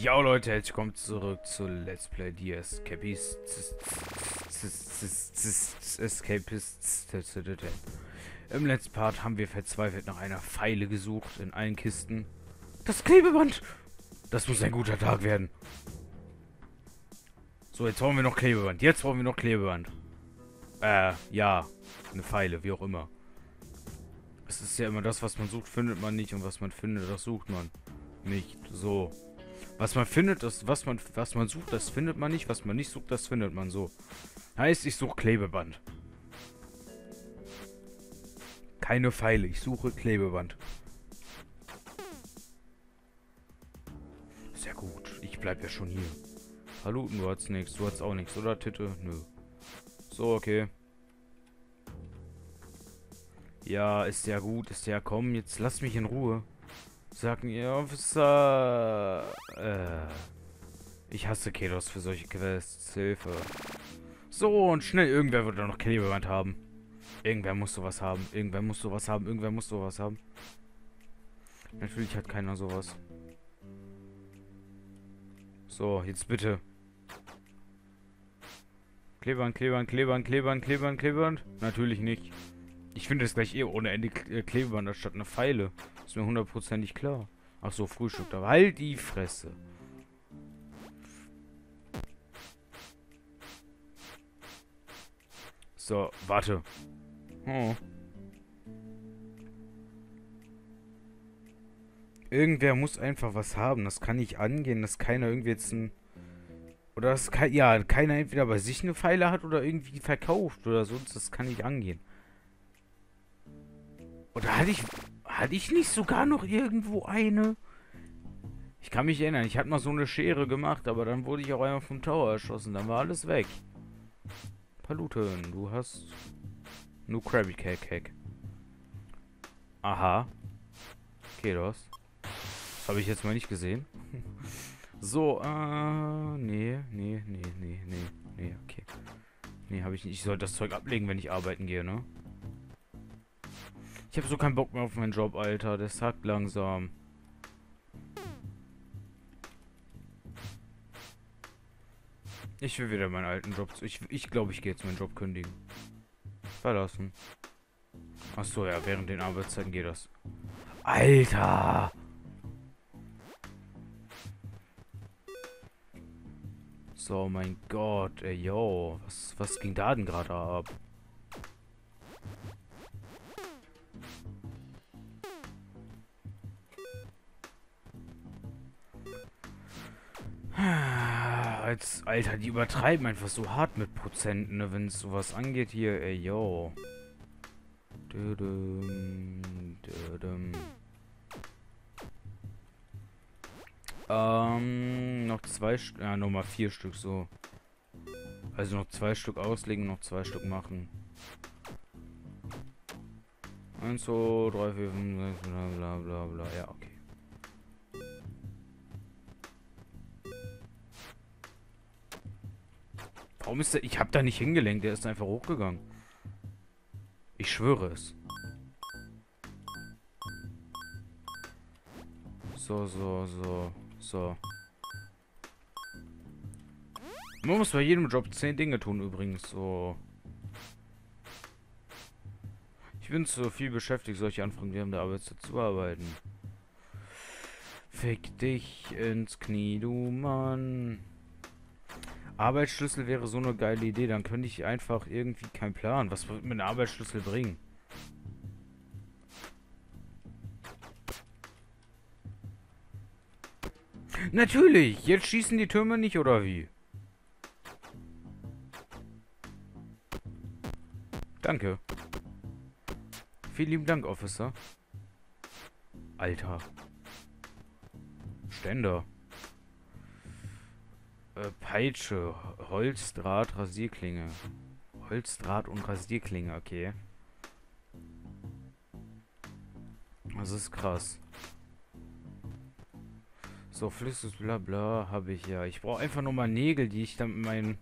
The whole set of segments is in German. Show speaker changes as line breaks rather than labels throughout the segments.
Ja Leute, herzlich willkommen zurück zu Let's Play DS Capis Escapists. Im letzten Part haben wir verzweifelt nach einer Pfeile gesucht in allen Kisten. Das Klebeband! Das muss ein guter Tag werden. So, jetzt brauchen wir noch Klebeband. Jetzt brauchen wir noch Klebeband. Äh, ja. Eine Pfeile, wie auch immer. Es ist ja immer das, was man sucht, findet man nicht. Und was man findet, das sucht man nicht. So. Was man findet, das, was man, was man sucht, das findet man nicht. Was man nicht sucht, das findet man so. Heißt, ich suche Klebeband. Keine Pfeile, ich suche Klebeband. Sehr gut, ich bleib ja schon hier. Hallo, du hast nichts, du hast auch nichts, oder Titte? Nö. So, okay. Ja, ist ja gut, ist ja komm, jetzt lass mich in Ruhe. Sagen ihr Officer. Äh. Ich hasse Kedos für solche Quests. Hilfe. So, und schnell, irgendwer wird da noch Klebeband haben. Irgendwer muss sowas haben. Irgendwer muss sowas haben. Irgendwer muss sowas haben. Natürlich hat keiner sowas. So, jetzt bitte. Klebeband, Klebeband, Klebeband, Klebeband, Klebeband, Klebeband. Natürlich nicht. Ich finde es gleich eh ohne Ende Klebeband anstatt eine Pfeile. Ist mir hundertprozentig klar. Ach so, Frühstück da. Halt die Fresse. So, warte. Oh. Irgendwer muss einfach was haben. Das kann nicht angehen, dass keiner irgendwie jetzt ein... Oder dass kein, ja, keiner entweder bei sich eine Pfeile hat oder irgendwie verkauft oder sonst. Das kann nicht angehen. Oder hatte ich... Hatte ich nicht sogar noch irgendwo eine? Ich kann mich erinnern, ich hatte mal so eine Schere gemacht, aber dann wurde ich auch einmal vom Tower erschossen. Dann war alles weg. Paluten, du hast nur Krabby Cake Cake. Aha. Okay, das. Habe ich jetzt mal nicht gesehen. so, äh, nee, nee, nee, nee, nee, nee, okay. Nee, habe ich nicht. Ich soll das Zeug ablegen, wenn ich arbeiten gehe, ne? Ich habe so keinen Bock mehr auf meinen Job, Alter. Der sagt langsam. Ich will wieder meinen alten Job. Ich glaube, ich, glaub, ich gehe jetzt meinen Job kündigen. Verlassen. Achso, ja, während den Arbeitszeiten geht das. Alter! So, mein Gott, ey, yo. Was, was ging da denn gerade ab? Als, Alter, die übertreiben einfach so hart mit Prozenten, ne, wenn es sowas angeht hier, ey, yo. Dödüm, dödüm. Ähm, noch zwei Stück, ja, nochmal vier Stück so. Also noch zwei Stück auslegen, noch zwei Stück machen. Eins, zwei, drei, vier, fünf, sechs, bla bla bla bla. Ja, okay. Warum ist der... Ich habe da nicht hingelenkt. Der ist einfach hochgegangen. Ich schwöre es. So, so, so, so. Man muss bei jedem Job zehn Dinge tun übrigens. So. Ich bin zu viel beschäftigt, solche Anfragen während der Arbeitszeit zu arbeiten. Fick dich ins Knie, du Mann. Arbeitsschlüssel wäre so eine geile Idee. Dann könnte ich einfach irgendwie keinen Plan. Was wird mir ein Arbeitsschlüssel bringen? Natürlich! Jetzt schießen die Türme nicht, oder wie? Danke. Vielen lieben Dank, Officer. Alter. Ständer. Äh, Peitsche, Holzdraht, Rasierklinge. Holzdraht und Rasierklinge, okay. Das ist krass. So, flüssiges Blabla habe ich ja. Ich brauche einfach nur mal Nägel, die ich dann mit meinen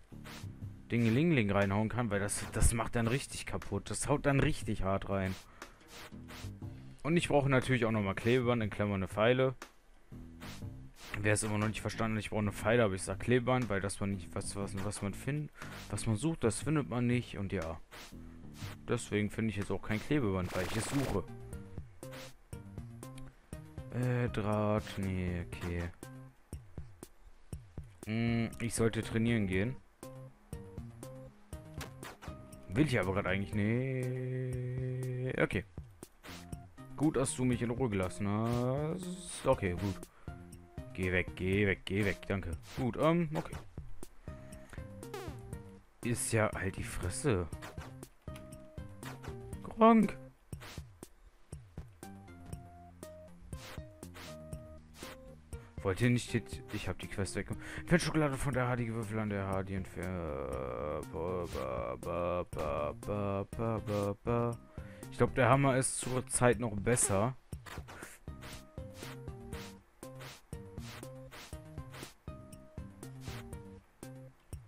Dingelingling reinhauen kann, weil das, das macht dann richtig kaputt. Das haut dann richtig hart rein. Und ich brauche natürlich auch nochmal Klebeband, in Klammern eine Pfeile. Wer es immer noch nicht verstanden hat, ich brauche eine Pfeile, aber ich sag Klebeband, weil das man nicht, was, was, was man findet, was man sucht, das findet man nicht und ja. Deswegen finde ich jetzt auch kein Klebeband, weil ich es suche. Äh, Draht, nee, okay. Hm, ich sollte trainieren gehen. Will ich aber gerade eigentlich. Nee. Okay. Gut, dass du mich in Ruhe gelassen hast. Okay, gut. Geh weg, geh weg, geh weg. Danke. Gut, ähm, okay. Ist ja halt die Fresse. Gronk. Wollt ihr nicht jetzt... Ich habe die Quest weg. Fällt Schokolade von der Hardy Würfel an der Hardy entfernt. Ich glaube, der Hammer ist zur Zeit noch besser.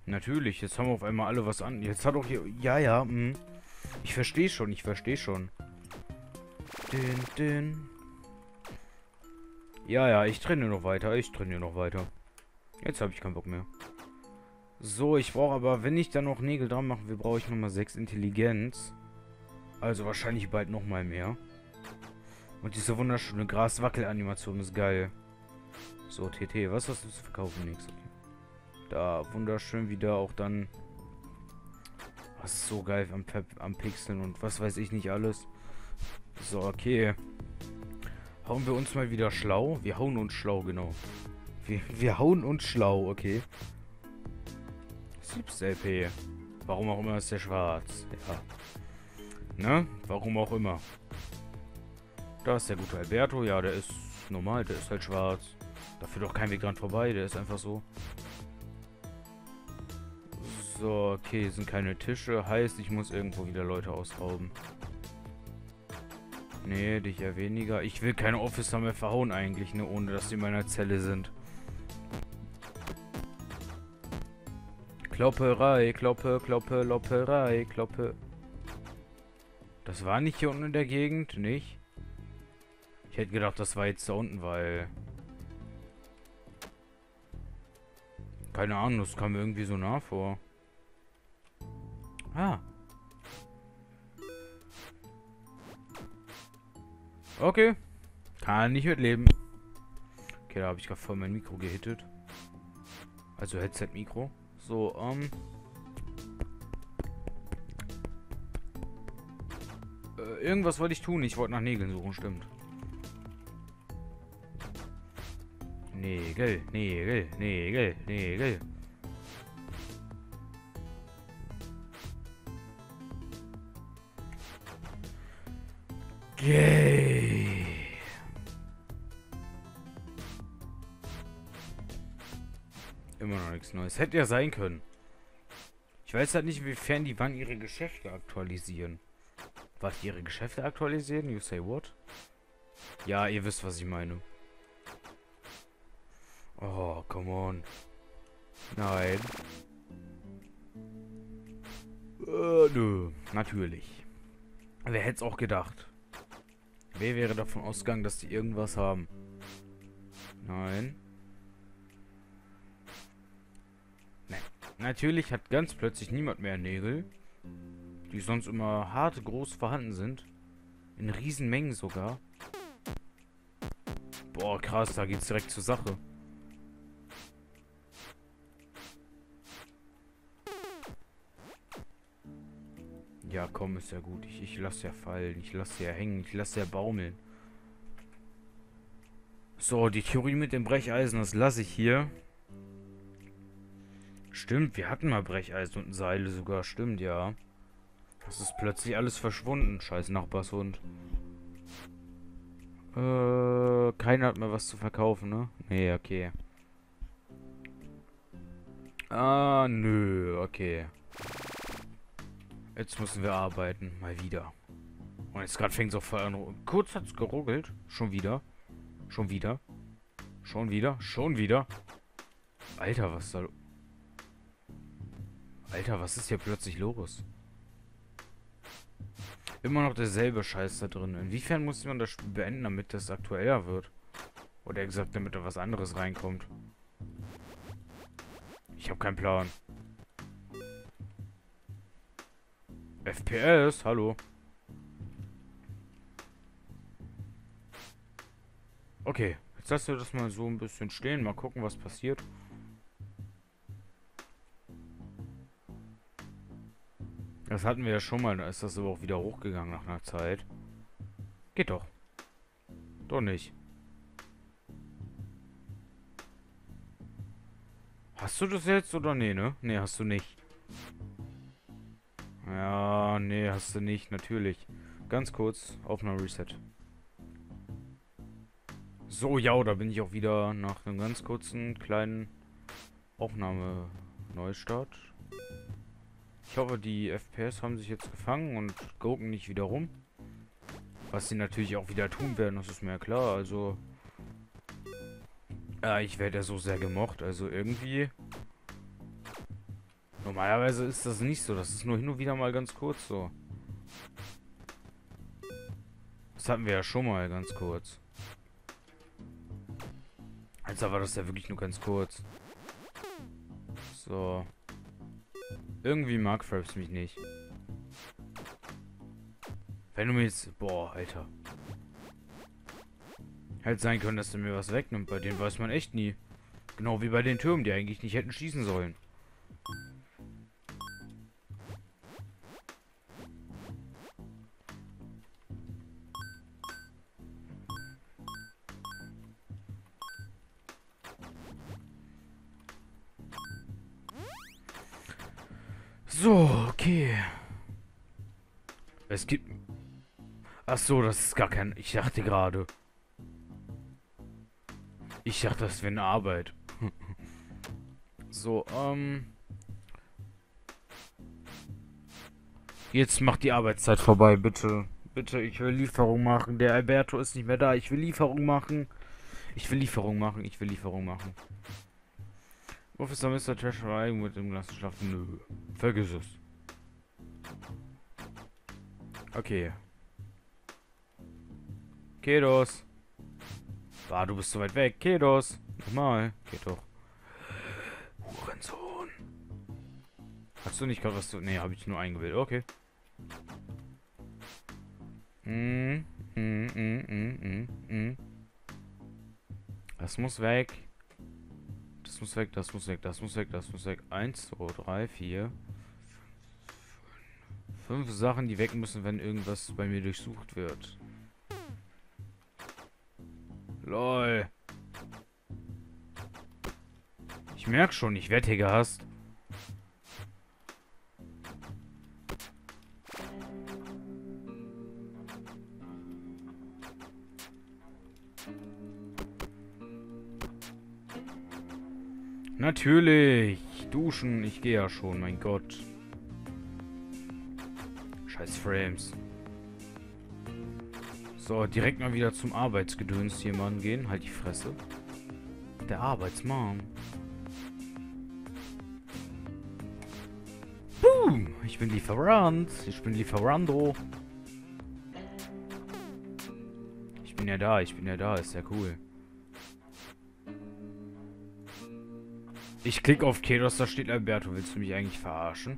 Natürlich, jetzt haben wir auf einmal alle was an. Jetzt hat auch hier... Ja, ja, mh. Ich verstehe schon, ich verstehe schon. Din, din. Ja, ja, ich trainiere noch weiter. Ich trainiere noch weiter. Jetzt habe ich keinen Bock mehr. So, ich brauche aber, wenn ich dann noch Nägel dran machen will, brauche ich nochmal 6 Intelligenz. Also wahrscheinlich bald nochmal mehr. Und diese wunderschöne Gras-Wackel-Animation ist geil. So, TT, was hast du zu verkaufen? Nix. Da, wunderschön wieder auch dann... Was ist so geil am, am Pixeln und was weiß ich nicht alles. So, okay. Hauen wir uns mal wieder schlau? Wir hauen uns schlau, genau. Wir, wir hauen uns schlau, okay. Siebst LP. Warum auch immer ist der schwarz. Ja. Ne? Warum auch immer. Da ist der gute Alberto. Ja, der ist normal. Der ist halt schwarz. Da führt doch kein Weg dran vorbei. Der ist einfach so. So, okay. Sind keine Tische. Heißt, ich muss irgendwo wieder Leute ausrauben. Nee, dich ja weniger. Ich will keine Officer mehr verhauen eigentlich, ne? Ohne dass die in meiner Zelle sind. Klopperei, Kloppe, Kloppe, Lopperei, Kloppe. Das war nicht hier unten in der Gegend, nicht? Ich hätte gedacht, das war jetzt da unten, weil... Keine Ahnung, das kam mir irgendwie so nah vor. Ah. Okay. Kann nicht mitleben. Okay, da habe ich gerade voll mein Mikro gehittet. Also Headset-Mikro. So, ähm... Äh, irgendwas wollte ich tun. Ich wollte nach Nägeln suchen, stimmt. Nägel, Nägel, Nägel, Nägel. Gay. Immer noch nichts Neues. Hätte ja sein können. Ich weiß halt nicht, inwiefern die wann ihre Geschäfte aktualisieren. Was, ihre Geschäfte aktualisieren? You say what? Ja, ihr wisst, was ich meine. Oh, come on. Nein. Äh, nö. Natürlich. Wer hätte es auch gedacht? Wer wäre davon ausgegangen, dass die irgendwas haben? Nein. Nein. Natürlich hat ganz plötzlich niemand mehr Nägel. Die sonst immer hart groß vorhanden sind. In Riesenmengen sogar. Boah, krass, da geht's direkt zur Sache. Ja, komm, ist ja gut. Ich, ich lasse ja fallen. Ich lasse ja hängen. Ich lasse ja baumeln. So, die Theorie mit dem Brecheisen, das lasse ich hier. Stimmt, wir hatten mal Brecheisen und Seile sogar. Stimmt, ja. Das ist plötzlich alles verschwunden. Scheiß Nachbarshund. Äh, keiner hat mehr was zu verkaufen, ne? Nee, okay. Ah, nö, okay. Jetzt müssen wir arbeiten. Mal wieder. Und jetzt gerade fängt es voll an. Kurz hat es geruckelt. Schon wieder. Schon wieder. Schon wieder. Schon wieder. Alter, was soll... Alter, was ist hier plötzlich los? Immer noch derselbe Scheiß da drin. Inwiefern muss man das Spiel beenden, damit das aktueller wird? Oder gesagt, damit da was anderes reinkommt. Ich habe keinen Plan. FPS, hallo. Okay, jetzt lassen wir das mal so ein bisschen stehen. Mal gucken, was passiert. Das hatten wir ja schon mal. Da ist das aber auch wieder hochgegangen nach einer Zeit. Geht doch. Doch nicht. Hast du das jetzt oder nee, ne? Nee, hast du nicht. Ja, nee, hast du nicht, natürlich. Ganz kurz, Aufnahme Reset. So, ja, da bin ich auch wieder nach einem ganz kurzen, kleinen Aufnahme Neustart. Ich hoffe, die FPS haben sich jetzt gefangen und gucken nicht wieder rum. Was sie natürlich auch wieder tun werden, das ist mir klar. Also, ja, ich werde ja so sehr gemocht. Also irgendwie... Normalerweise ist das nicht so. Das ist nur hin und wieder mal ganz kurz so. Das hatten wir ja schon mal ganz kurz. Also war das ja wirklich nur ganz kurz. So. Irgendwie mag Fraps mich nicht. Wenn du mir jetzt... Boah, Alter. Hätte sein können, dass er mir was wegnimmt. Bei denen weiß man echt nie. Genau wie bei den Türmen, die eigentlich nicht hätten schießen sollen. So, okay. Es gibt... Ach so, das ist gar kein... Ich dachte gerade... Ich dachte, das wäre eine Arbeit. so, ähm... Jetzt macht die Arbeitszeit vorbei, bitte. Bitte, ich will Lieferung machen. Der Alberto ist nicht mehr da. Ich will Lieferung machen. Ich will Lieferung machen. Ich will Lieferung machen. Officer Mr. Trash mit dem Glas schlafen. Nö. Vergiss es. Okay. Kedos. Ah, du bist so weit weg. Kedos. Nochmal. Geht doch. Hurensohn. Hast du nicht gerade was zu... Nee, habe ich nur eingewählt. Okay. Mm, mm, mm, mm, mm, mm. Das muss weg. Das muss weg, das muss weg, das muss weg, das muss weg. Eins, zwei, drei, vier. Fünf Sachen, die weg müssen, wenn irgendwas bei mir durchsucht wird. Lol. Ich merke schon, ich werde hier gehasst. Natürlich. Duschen. Ich gehe ja schon, mein Gott. Scheiß Frames. So, direkt mal wieder zum Arbeitsgedöns hier mal gehen. Halt die Fresse. Der Arbeitsmann. Boom! Ich bin Lieferant. Ich bin Lieferando. Ich bin ja da, ich bin ja da. Ist ja cool. Ich klicke auf Kedos, da steht Alberto. Willst du mich eigentlich verarschen?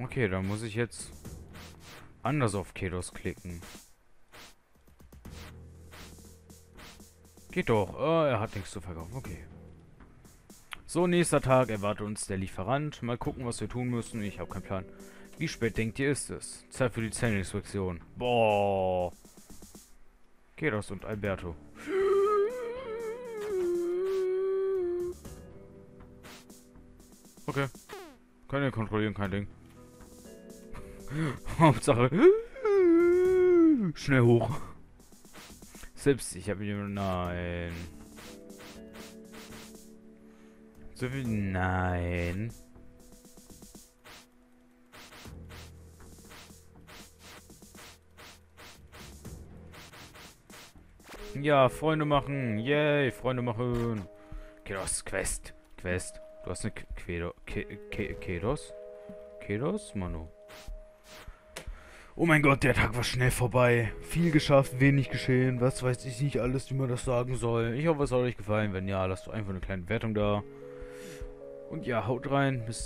Okay, dann muss ich jetzt anders auf Kedos klicken. Geht doch. Oh, er hat nichts zu verkaufen. Okay. So, nächster Tag erwartet uns der Lieferant. Mal gucken, was wir tun müssen. Ich habe keinen Plan. Wie spät denkt ihr, ist es? Zeit für die Zellinspektion. Boah. Kedos und Alberto. Okay. Können wir kontrollieren, kein Ding. Hauptsache. Schnell hoch. Selbst ich habe mir... Nein. So viel... Nein. Ja, Freunde machen. Yay, Freunde machen. Kedos, Quest. Quest. Du hast eine Quedo. Kedos? Kedos? Manu. Oh mein Gott, der Tag war schnell vorbei. Viel geschafft, wenig geschehen. Was weiß ich nicht alles, wie man das sagen soll. Ich hoffe, es hat euch gefallen. Wenn ja, lasst doch einfach eine kleine Wertung da. Und ja, haut rein. Bis